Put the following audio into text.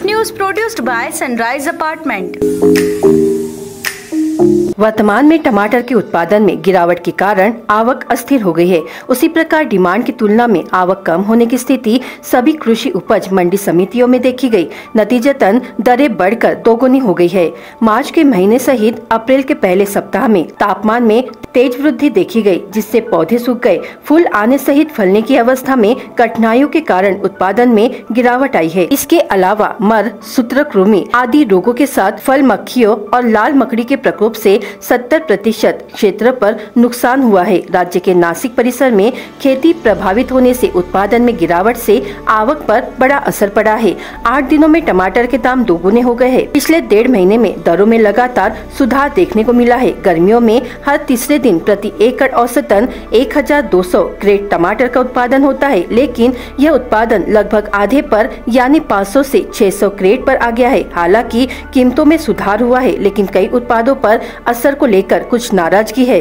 was produced by Sunrise Apartment. वर्तमान में टमाटर के उत्पादन में गिरावट के कारण आवक अस्थिर हो गई है। उसी प्रकार डिमांड की तुलना में आवक कम होने की स्थिति सभी कृषि उपज मंडी समितियों में देखी गई। नतीजतन दरें बढ़कर दोगुनी हो गई है। मार्च के महीने सहित अप्रैल के पहले सप्ताह में तापमान में तेज वृद्धि देखी गई, जिससे पौधे सूख गए। फूल आने सहित फलने की अवस्था में कठिनाइयों के कारण उत्पादन में गिरावट आई है। इसके अलावा मर, सूत्रकृमि आदि रोगों के साथ फल, मक्खियों और लाल मकड़ी के प्रकोप से 70 प्रतिशत क्षेत्र पर नुकसान हुआ है। राज्य के नासिक परिसर में खेती प्रभावित होने से उत्पादन में गिरावट से आवक पर बड़ा असर पड़ा है। आठ दिनों में टमाटर के दाम दोगुने हो गए हैं। पिछले डेढ़ महीने में दरों में लगातार सुधार देखने को मिला है। गर्मियों में हर तीसरे दिन प्रति एकड़ औसतन 1200 क्रेट टमाटर का उत्पादन होता है, लेकिन यह उत्पादन लगभग आधे पर यानी 500 से 600 क्रेट पर आ गया है। हालाँकि कीमतों में सुधार हुआ है, लेकिन कई उत्पादों पर असर को लेकर कुछ नाराज़गी है।